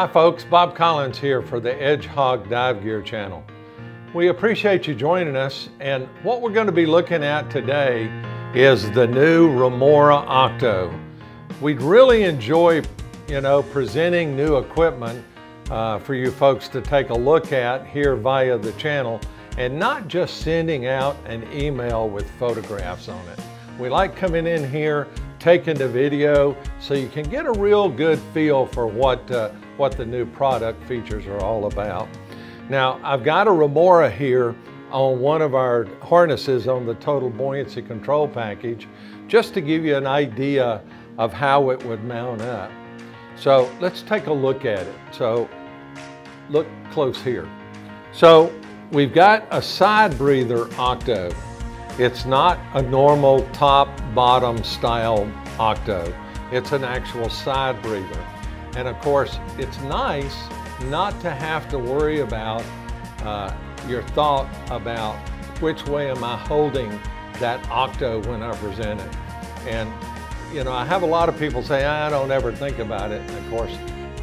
Hi folks, Bob Collins here for the Edge Hog Dive Gear channel. We appreciate you joining us and what we're going to be looking at today is the new Remora Octo. We'd really enjoy, you know, presenting new equipment uh, for you folks to take a look at here via the channel and not just sending out an email with photographs on it. We like coming in here, taking the video so you can get a real good feel for what, uh, what the new product features are all about. Now, I've got a Remora here on one of our harnesses on the total buoyancy control package, just to give you an idea of how it would mount up. So let's take a look at it. So look close here. So we've got a side breather octo. It's not a normal top bottom style octo. It's an actual side breather. And of course, it's nice not to have to worry about uh, your thought about which way am I holding that octo when I present it. And you know, I have a lot of people say, I don't ever think about it. And of course,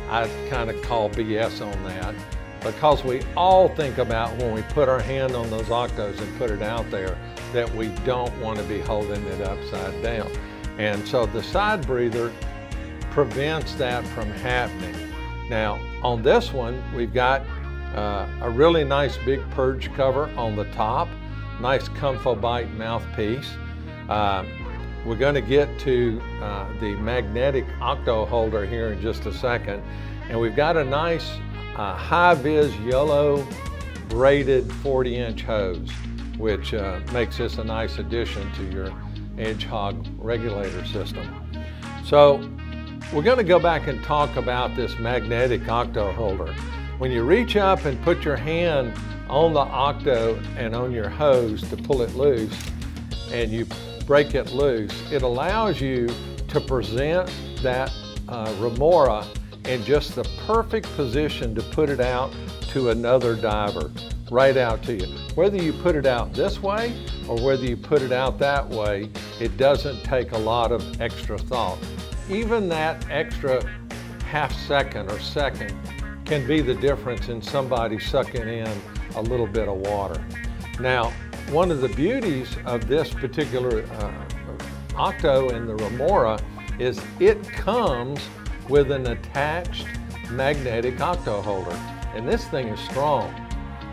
I kind of call BS on that because we all think about when we put our hand on those octos and put it out there that we don't want to be holding it upside down. And so the side breather prevents that from happening. Now, on this one, we've got uh, a really nice big purge cover on the top, nice Comfobite mouthpiece. Uh, we're going to get to uh, the magnetic octo holder here in just a second. And we've got a nice uh, high-vis yellow braided 40 inch hose, which uh, makes this a nice addition to your Edge Hog regulator system. So we're going to go back and talk about this magnetic octo holder. When you reach up and put your hand on the octo and on your hose to pull it loose and you break it loose, it allows you to present that uh, remora in just the perfect position to put it out to another diver, right out to you. Whether you put it out this way or whether you put it out that way, it doesn't take a lot of extra thought. Even that extra half second or second can be the difference in somebody sucking in a little bit of water. Now, one of the beauties of this particular uh, Octo and the Remora is it comes with an attached magnetic octo holder. And this thing is strong,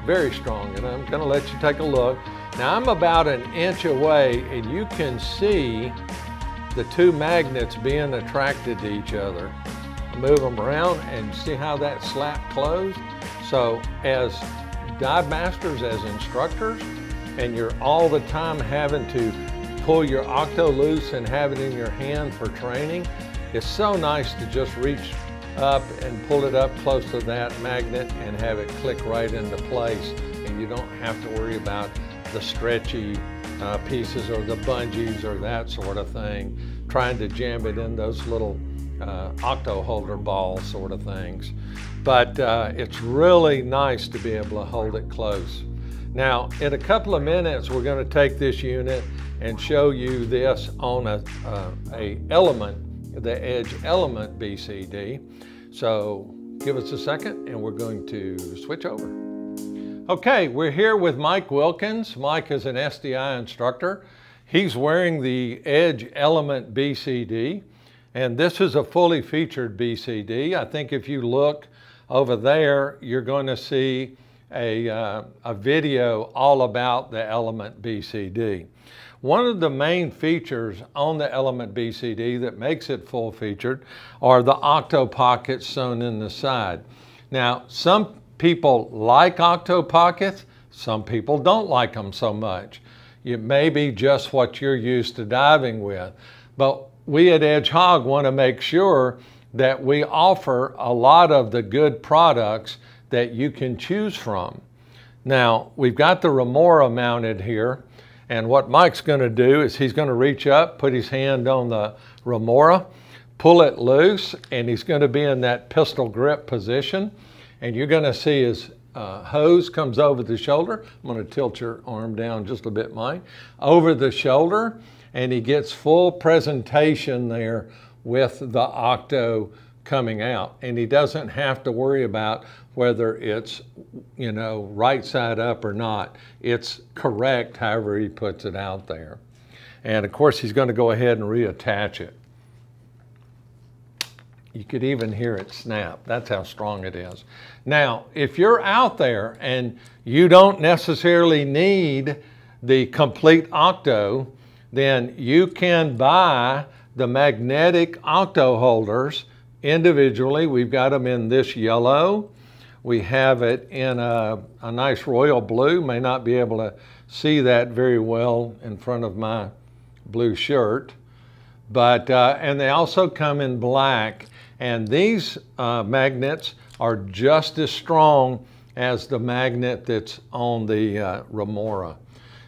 very strong. And I'm gonna let you take a look. Now I'm about an inch away and you can see the two magnets being attracted to each other. Move them around and see how that slap closed. So as dive masters, as instructors, and you're all the time having to pull your octo loose and have it in your hand for training, it's so nice to just reach up and pull it up close to that magnet and have it click right into place. And you don't have to worry about the stretchy uh, pieces or the bungees or that sort of thing, trying to jam it in those little uh, octo holder ball sort of things. But uh, it's really nice to be able to hold it close. Now, in a couple of minutes, we're going to take this unit and show you this on a, uh, a element the Edge Element BCD. So give us a second and we're going to switch over. Okay, we're here with Mike Wilkins. Mike is an SDI instructor. He's wearing the Edge Element BCD, and this is a fully featured BCD. I think if you look over there, you're going to see a, uh, a video all about the Element BCD. One of the main features on the Element BCD that makes it full featured are the octo pockets sewn in the side. Now, some people like octo pockets, some people don't like them so much. It may be just what you're used to diving with. But we at Edge Hog want to make sure that we offer a lot of the good products that you can choose from. Now, we've got the Remora mounted here. And what Mike's going to do is he's going to reach up, put his hand on the remora, pull it loose, and he's going to be in that pistol grip position. And you're going to see his uh, hose comes over the shoulder. I'm going to tilt your arm down just a bit, Mike. Over the shoulder, and he gets full presentation there with the Octo coming out. And he doesn't have to worry about whether it's you know right side up or not. It's correct however he puts it out there. And of course he's going to go ahead and reattach it. You could even hear it snap. That's how strong it is. Now if you're out there and you don't necessarily need the complete octo then you can buy the magnetic octo holders individually. We've got them in this yellow. We have it in a, a nice royal blue. May not be able to see that very well in front of my blue shirt. But, uh, and they also come in black. And these uh, magnets are just as strong as the magnet that's on the uh, Remora.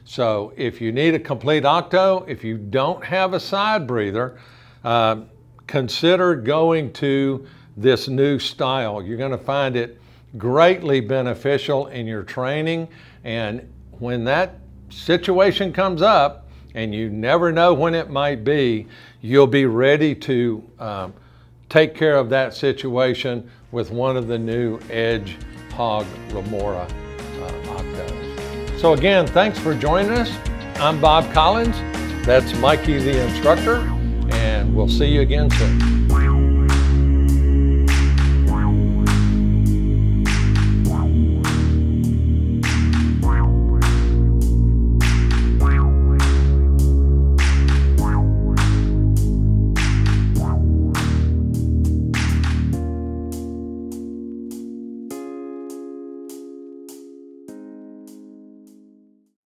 So if you need a complete octo, if you don't have a side breather, uh, consider going to this new style. You're going to find it greatly beneficial in your training. And when that situation comes up, and you never know when it might be, you'll be ready to um, take care of that situation with one of the new Edge Hog Remora uh, Octos. So again, thanks for joining us. I'm Bob Collins. That's Mikey the instructor and we'll see you again soon.